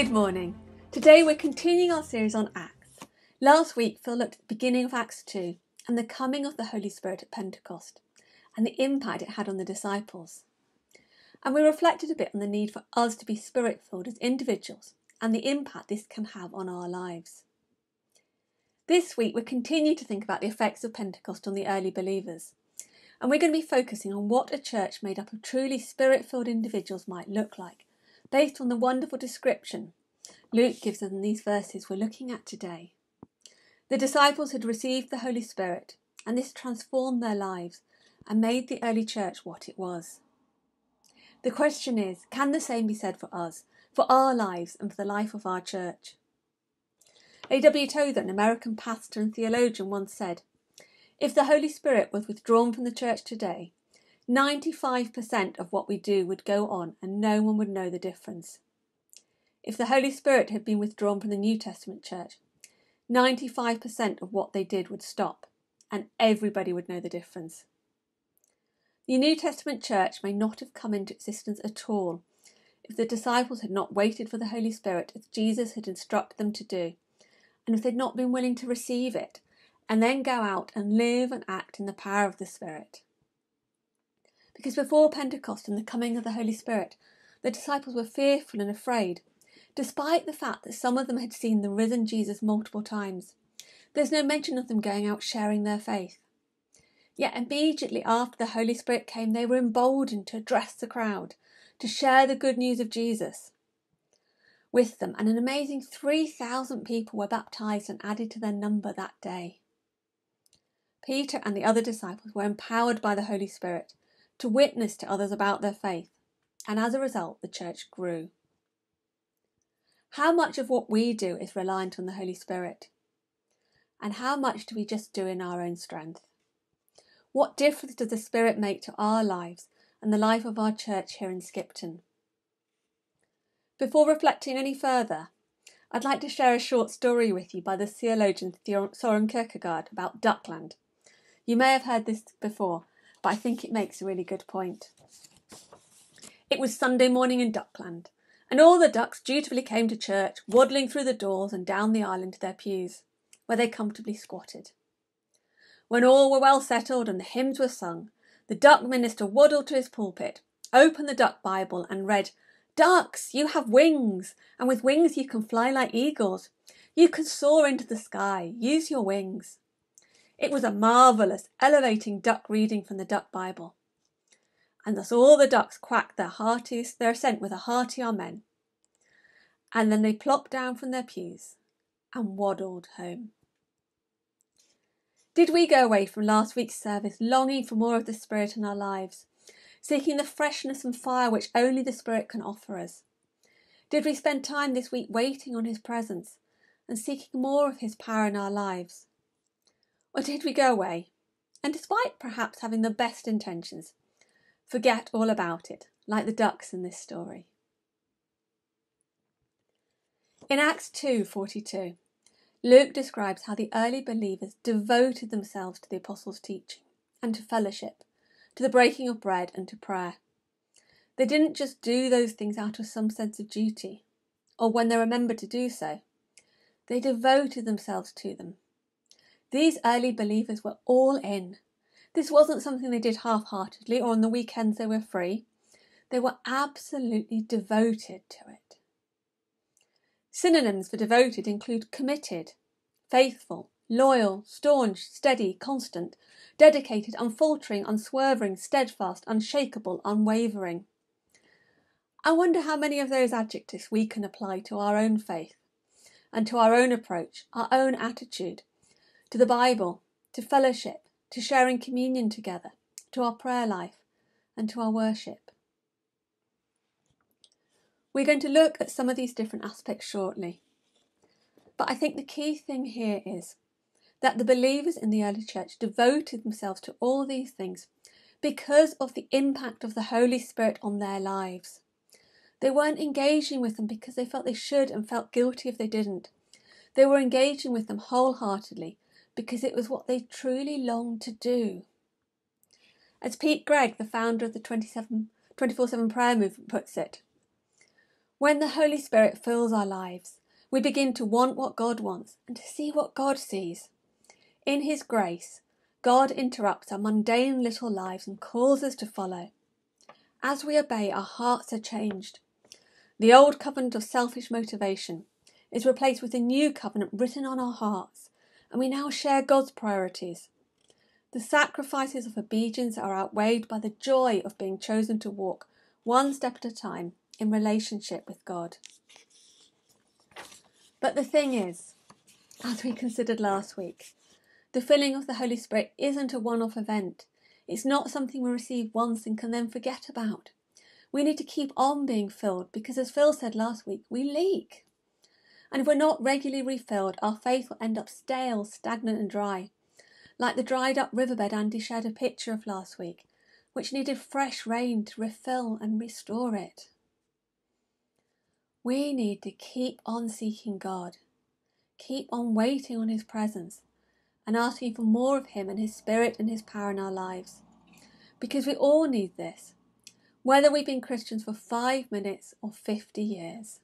Good morning. Today we're continuing our series on Acts. Last week, Phil looked at the beginning of Acts 2 and the coming of the Holy Spirit at Pentecost and the impact it had on the disciples. And we reflected a bit on the need for us to be spirit filled as individuals and the impact this can have on our lives. This week, we continue to think about the effects of Pentecost on the early believers. And we're going to be focusing on what a church made up of truly spirit filled individuals might look like, based on the wonderful description Luke gives us in these verses we're looking at today. The disciples had received the Holy Spirit, and this transformed their lives and made the early church what it was. The question is can the same be said for us, for our lives, and for the life of our church? A.W. Tozer, an American pastor and theologian, once said, If the Holy Spirit was withdrawn from the church today, 95% of what we do would go on and no one would know the difference. If the Holy Spirit had been withdrawn from the New Testament church, 95% of what they did would stop and everybody would know the difference. The New Testament church may not have come into existence at all if the disciples had not waited for the Holy Spirit as Jesus had instructed them to do and if they'd not been willing to receive it and then go out and live and act in the power of the Spirit. Because before Pentecost and the coming of the Holy Spirit, the disciples were fearful and afraid, despite the fact that some of them had seen the risen Jesus multiple times. There's no mention of them going out sharing their faith. Yet immediately after the Holy Spirit came, they were emboldened to address the crowd, to share the good news of Jesus with them, and an amazing 3,000 people were baptized and added to their number that day. Peter and the other disciples were empowered by the Holy Spirit to witness to others about their faith, and as a result, the church grew. How much of what we do is reliant on the Holy Spirit? And how much do we just do in our own strength? What difference does the Spirit make to our lives and the life of our church here in Skipton? Before reflecting any further, I'd like to share a short story with you by the theologian Soren Kierkegaard about Duckland. You may have heard this before, but I think it makes a really good point. It was Sunday morning in Duckland, and all the ducks dutifully came to church, waddling through the doors and down the aisle into their pews, where they comfortably squatted. When all were well settled and the hymns were sung, the duck minister waddled to his pulpit, opened the duck Bible, and read Ducks, you have wings, and with wings you can fly like eagles. You can soar into the sky. Use your wings. It was a marvellous, elevating duck reading from the Duck Bible. And thus all the ducks quacked their heartiest, their assent with a hearty amen. And then they plopped down from their pews and waddled home. Did we go away from last week's service longing for more of the Spirit in our lives? seeking the freshness and fire which only the Spirit can offer us? Did we spend time this week waiting on His presence and seeking more of His power in our lives? Or did we go away and, despite perhaps having the best intentions, forget all about it, like the ducks in this story? In Acts 2:42, Luke describes how the early believers devoted themselves to the apostles' teaching and to fellowship, to the breaking of bread, and to prayer. They didn't just do those things out of some sense of duty, or when they remembered to do so. They devoted themselves to them. These early believers were all in. This wasn't something they did half heartedly or on the weekends they were free. They were absolutely devoted to it. Synonyms for devoted include committed, faithful, loyal, staunch, steady, constant, dedicated, unfaltering, unswerving, steadfast, unshakable, unwavering. I wonder how many of those adjectives we can apply to our own faith and to our own approach, our own attitude, to the Bible, to fellowship, to sharing communion together, to our prayer life, and to our worship. We're going to look at some of these different aspects shortly. But I think the key thing here is that the believers in the early church devoted themselves to all these things because of the impact of the Holy Spirit on their lives. They weren't engaging with them because they felt they should and felt guilty if they didn't. They were engaging with them wholeheartedly because it was what they truly longed to do. As Pete Greig, the founder of the 24 7 prayer movement, puts it, When the Holy Spirit fills our lives, we begin to want what God wants and to see what God sees. In His grace, God interrupts our mundane little lives and calls us to follow. As we obey, our hearts are changed. The old covenant of selfish motivation is replaced with a new covenant written on our hearts, and we now share God's priorities. The sacrifices of obedience are outweighed by the joy of being chosen to walk one step at a time in relationship with God. But the thing is, as we considered last week, the filling of the Holy Spirit isn't a one off event. It's not something we receive once and can then forget about. We need to keep on being filled because, as Phil said last week, we leak. And if we're not regularly refilled, our faith will end up stale, stagnant, and dry. Like the dried up riverbed Andy shared a picture of last week, which needed fresh rain to refill and restore it. We need to keep on seeking God, keep on waiting on His presence, and asking for more of Him and His Spirit and His power in our lives. Because we all need this, whether we've been Christians for five minutes or 50 years.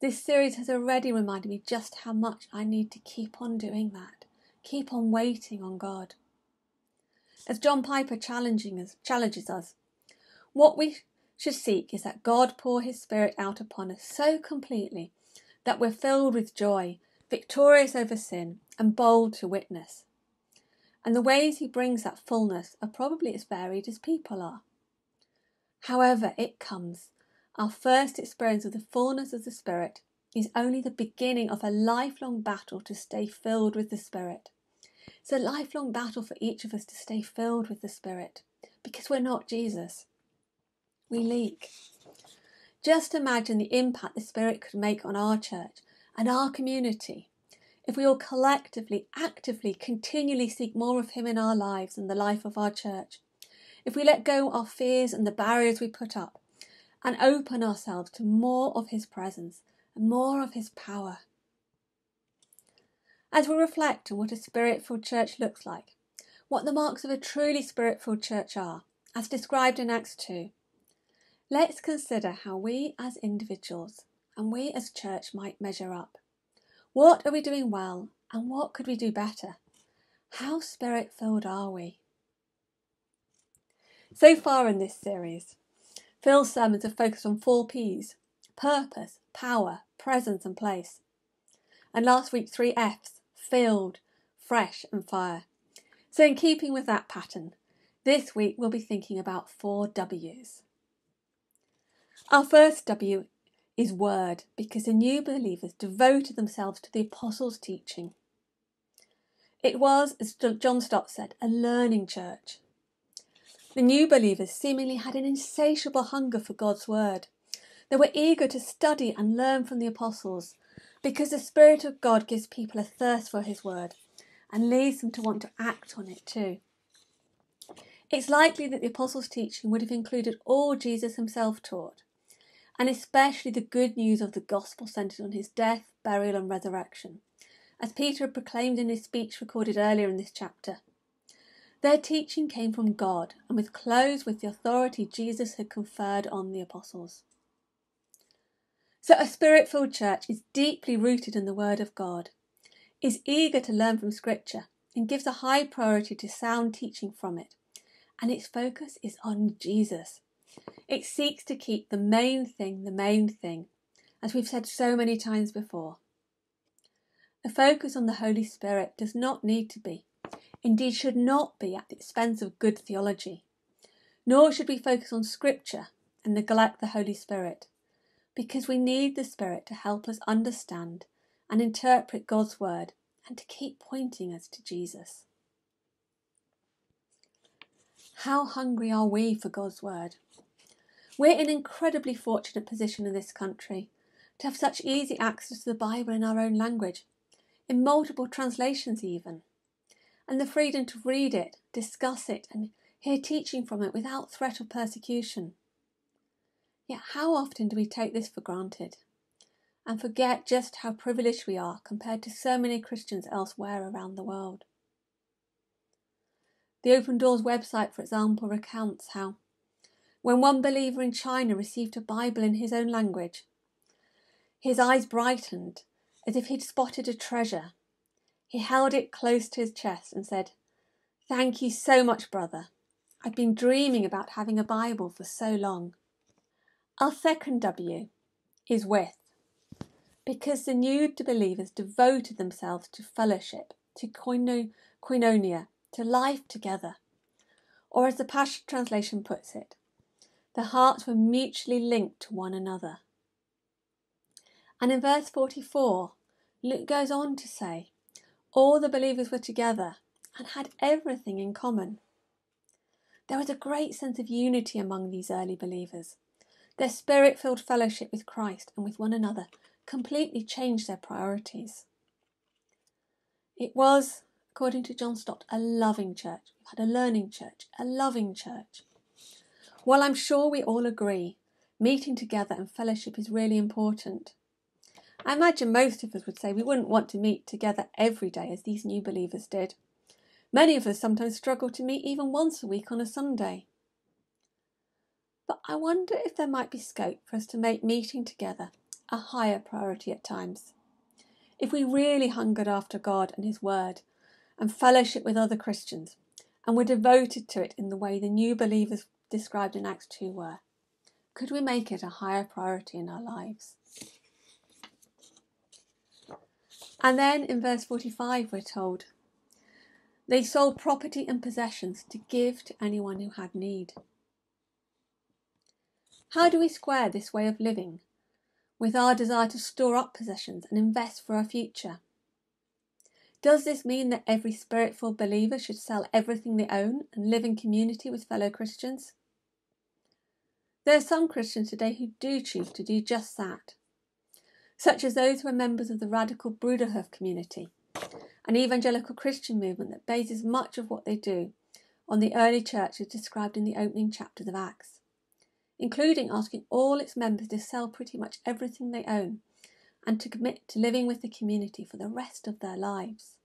This series has already reminded me just how much I need to keep on doing that, keep on waiting on God. As John Piper challenging us, challenges us, what we should seek is that God pour His Spirit out upon us so completely that we're filled with joy, victorious over sin, and bold to witness. And the ways He brings that fullness are probably as varied as people are. However, it comes. Our first experience of the fullness of the Spirit is only the beginning of a lifelong battle to stay filled with the Spirit. It's a lifelong battle for each of us to stay filled with the Spirit because we're not Jesus we leak. Just imagine the impact the Spirit could make on our church and our community if we all collectively, actively, continually seek more of Him in our lives and the life of our church. If we let go our fears and the barriers we put up and open ourselves to more of His presence and more of His power. As we reflect on what a spirit filled church looks like, what the marks of a truly spirit filled church are, as described in Acts 2, Let's consider how we as individuals and we as church might measure up. What are we doing well and what could we do better? How spirit filled are we? So far in this series, Phil's sermons have focused on four P's purpose, power, presence, and place. And last week, three F's filled, fresh, and fire. So, in keeping with that pattern, this week we'll be thinking about four W's. Our first W is word because the new believers devoted themselves to the apostles' teaching. It was, as John Stott said, a learning church. The new believers seemingly had an insatiable hunger for God's word. They were eager to study and learn from the apostles because the Spirit of God gives people a thirst for His word and leads them to want to act on it too. It's likely that the apostles' teaching would have included all Jesus himself taught and especially the good news of the gospel centered on his death, burial, and resurrection, as Peter had proclaimed in his speech recorded earlier in this chapter. Their teaching came from God and was clothed with the authority Jesus had conferred on the apostles. So, a spirit filled church is deeply rooted in the Word of God, is eager to learn from Scripture, and gives a high priority to sound teaching from it, and its focus is on Jesus. It seeks to keep the main thing the main thing, as we've said so many times before. A focus on the Holy Spirit does not need to be, indeed, should not be at the expense of good theology. Nor should we focus on Scripture and neglect the Holy Spirit, because we need the Spirit to help us understand and interpret God's Word and to keep pointing us to Jesus. How hungry are we for God's Word? We're in an incredibly fortunate position in this country to have such easy access to the Bible in our own language, in multiple translations even, and the freedom to read it, discuss it, and hear teaching from it without threat of persecution. Yet, how often do we take this for granted and forget just how privileged we are compared to so many Christians elsewhere around the world? The Open Doors website, for example, recounts how when one believer in China received a Bible in his own language. His eyes brightened as if he'd spotted a treasure. He held it close to his chest and said, Thank you so much, brother. I've been dreaming about having a Bible for so long. Our second W is with, because the new believers devoted themselves to fellowship, to koinonia, to life together. Or as the Passion Translation puts it, the hearts were mutually linked to one another. And in verse 44, Luke goes on to say, all the believers were together and had everything in common. There was a great sense of unity among these early believers. Their spirit filled fellowship with Christ and with one another completely changed their priorities. It was, according to John Stott, a loving church. We've had a learning church, a loving church. While I'm sure we all agree, meeting together and fellowship is really important. I imagine most of us would say we wouldn't want to meet together every day as these new believers did. Many of us sometimes struggle to meet even once a week on a Sunday. But I wonder if there might be scope for us to make meeting together a higher priority at times. If we really hungered after God and His Word and fellowship with other Christians and were devoted to it in the way the new believers described in Acts 2 were, could we make it a higher priority in our lives? And then in verse 45, we're told, they sold property and possessions to give to anyone who had need. How do we square this way of living with our desire to store up possessions and invest for our future? Does this mean that every spirit-filled believer should sell everything they own and live in community with fellow Christians? There are some Christians today who do choose to do just that, such as those who are members of the radical Bruderhof community, an evangelical Christian movement that bases much of what they do on the early church as described in the opening chapters of Acts including asking all its members to sell pretty much everything they own and to commit to living with the community for the rest of their lives.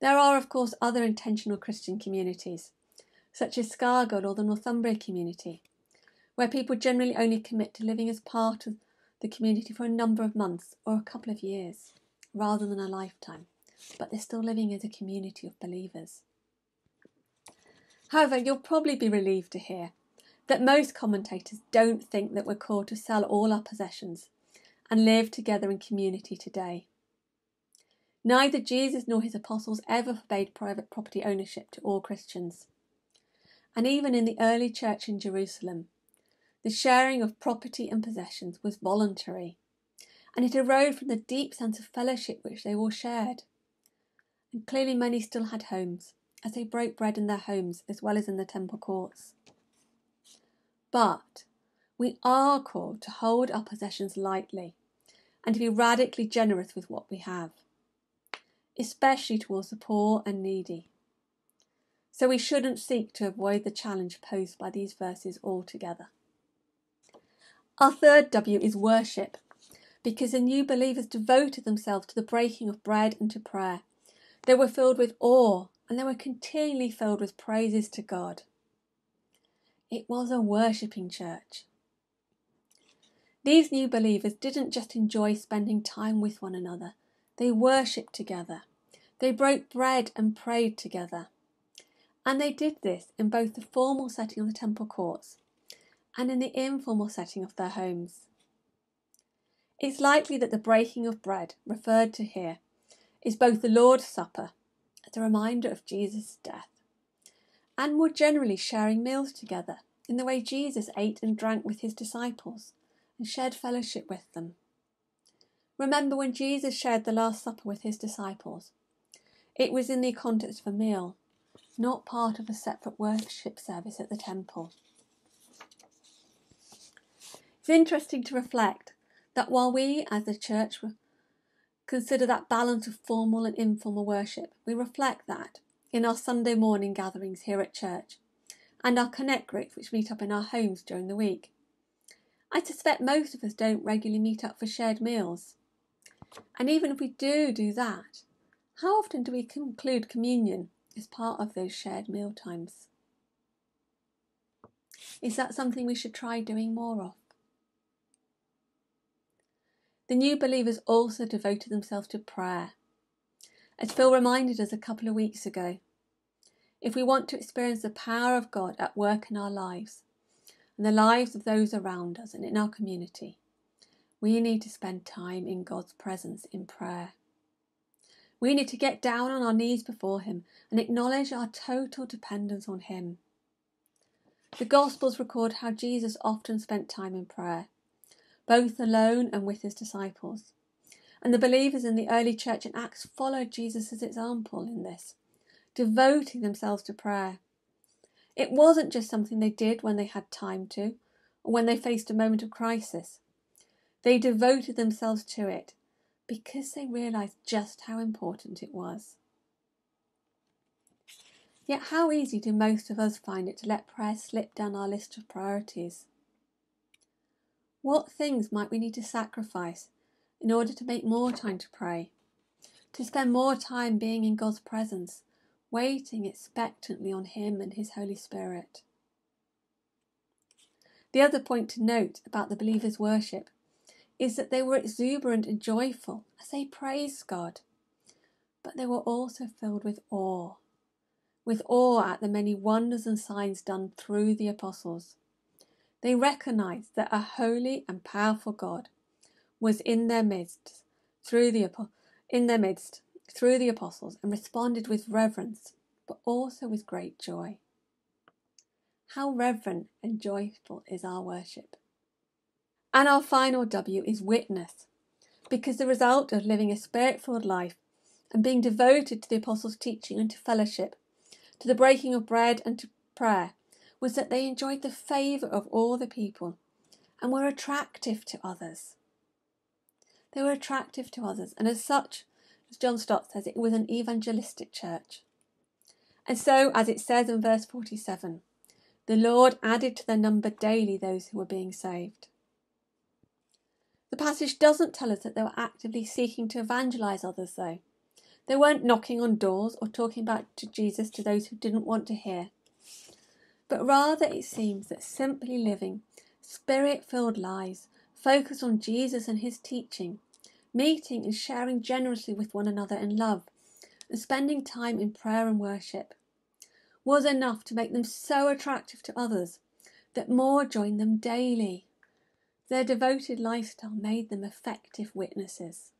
There are, of course, other intentional Christian communities, such as Scargill or the Northumbria community, where people generally only commit to living as part of the community for a number of months or a couple of years, rather than a lifetime, but they're still living as a community of believers. However, you'll probably be relieved to hear that most commentators don't think that we're called to sell all our possessions and live together in community today. Neither Jesus nor his apostles ever forbade private property ownership to all Christians. And even in the early church in Jerusalem, the sharing of property and possessions was voluntary, and it arose from the deep sense of fellowship which they all shared. And clearly, many still had homes, as they broke bread in their homes as well as in the temple courts. But we are called to hold our possessions lightly and to be radically generous with what we have, especially towards the poor and needy. So we shouldn't seek to avoid the challenge posed by these verses altogether. Our third W is worship, because the new believers devoted themselves to the breaking of bread and to prayer. They were filled with awe and they were continually filled with praises to God. It was a worshipping church. These new believers didn't just enjoy spending time with one another, they worshipped together. They broke bread and prayed together. And they did this in both the formal setting of the temple courts and in the informal setting of their homes. It's likely that the breaking of bread referred to here is both the Lord's Supper as a reminder of Jesus' death and more generally sharing meals together in the way Jesus ate and drank with his disciples and shared fellowship with them. Remember when Jesus shared the Last Supper with his disciples? It was in the context of a meal, not part of a separate worship service at the temple. It's interesting to reflect that while we as a church consider that balance of formal and informal worship, we reflect that in our Sunday morning gatherings here at church and our connect groups which meet up in our homes during the week. I suspect most of us don't regularly meet up for shared meals. And even if we do do that, how often do we conclude communion as part of those shared meal times? Is that something we should try doing more of? The new believers also devoted themselves to prayer. As Phil reminded us a couple of weeks ago, if we want to experience the power of God at work in our lives and the lives of those around us and in our community, we need to spend time in God's presence in prayer. We need to get down on our knees before Him and acknowledge our total dependence on Him. The Gospels record how Jesus often spent time in prayer both alone and with his disciples. And the believers in the early church in Acts followed Jesus' example in this, devoting themselves to prayer. It wasn't just something they did when they had time to, or when they faced a moment of crisis. They devoted themselves to it because they realized just how important it was. Yet, how easy do most of us find it to let prayer slip down our list of priorities? What things might we need to sacrifice in order to make more time to pray? To spend more time being in God's presence, waiting expectantly on Him and His Holy Spirit. The other point to note about the believers' worship is that they were exuberant and joyful as they praised God, but they were also filled with awe, with awe at the many wonders and signs done through the apostles. They recognized that a holy and powerful God was in their midst through the in their midst through the apostles and responded with reverence but also with great joy. How reverent and joyful is our worship. And our final W is witness, because the result of living a spirit filled life and being devoted to the apostles' teaching and to fellowship, to the breaking of bread and to prayer, was that they enjoyed the favour of all the people and were attractive to others. They were attractive to others, and as such, as John Stott says, it was an evangelistic church. And so, as it says in verse 47, the Lord added to their number daily those who were being saved. The passage doesn't tell us that they were actively seeking to evangelize others, though. They weren't knocking on doors or talking about Jesus to those who didn't want to hear but rather it seems that simply living spirit filled lives focused on Jesus and his teaching, meeting and sharing generously with one another in love, and spending time in prayer and worship was enough to make them so attractive to others that more joined them daily. Their devoted lifestyle made them effective witnesses.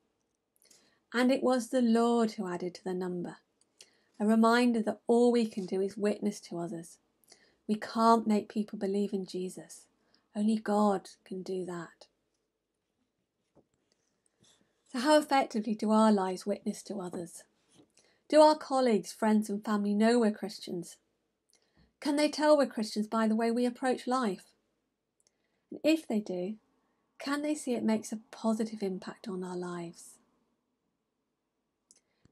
And it was the Lord who added to the number, a reminder that all we can do is witness to others we can't make people believe in Jesus. Only God can do that. So, how effectively do our lives witness to others? Do our colleagues, friends, and family know we're Christians? Can they tell we're Christians by the way we approach life? And if they do, can they see it makes a positive impact on our lives?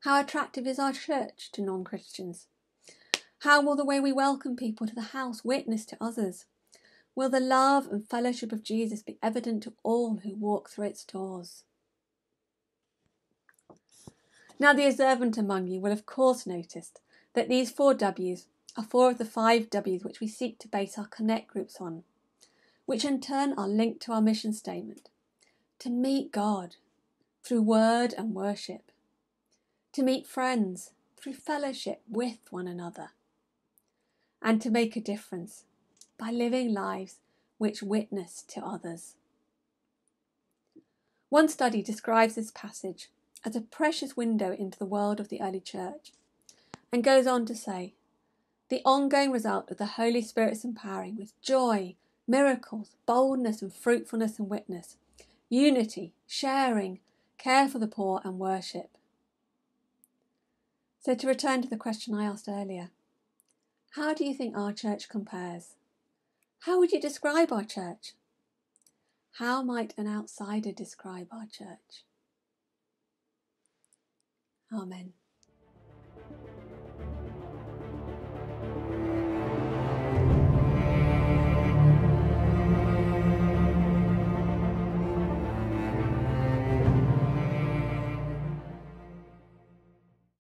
How attractive is our church to non Christians? How will the way we welcome people to the house witness to others? Will the love and fellowship of Jesus be evident to all who walk through its doors? Now, the observant among you will of course notice that these four W's are four of the five W's which we seek to base our Connect groups on, which in turn are linked to our mission statement to meet God through word and worship, to meet friends through fellowship with one another and to make a difference by living lives which witness to others. One study describes this passage as a precious window into the world of the early church and goes on to say the ongoing result of the Holy Spirit's empowering with joy, miracles, boldness and fruitfulness and witness, unity, sharing, care for the poor, and worship. So, to return to the question I asked earlier, how do you think our church compares? How would you describe our church? How might an outsider describe our church? Amen.